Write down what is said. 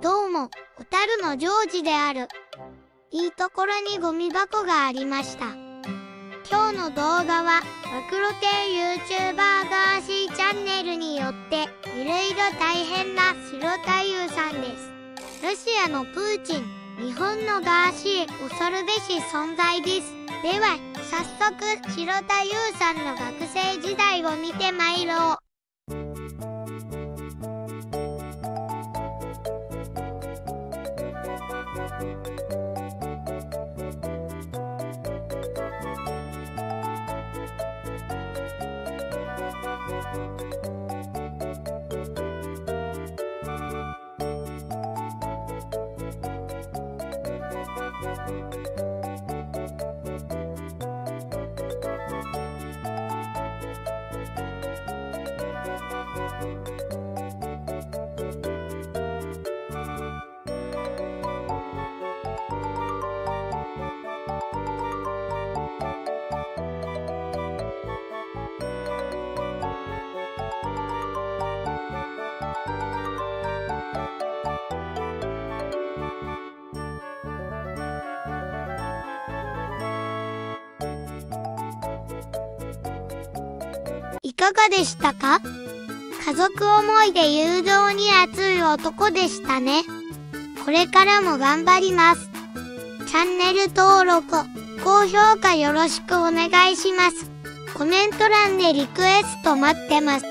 どうも、小樽のジョージである。いいところにゴミ箱がありました。今日の動画は、暴露系 YouTuber ガーシーチャンネルによって、いろいろ大変な白太夫さんです。ロシアのプーチン、日本のガーシー、恐るべし存在です。では、早速、白太夫さんの学生時代を見てまいろう。いかがでしたか？家族思いで友情に熱い男でしたね。これからも頑張ります。チャンネル登録、高評価よろしくお願いします。コメント欄でリクエスト待ってます。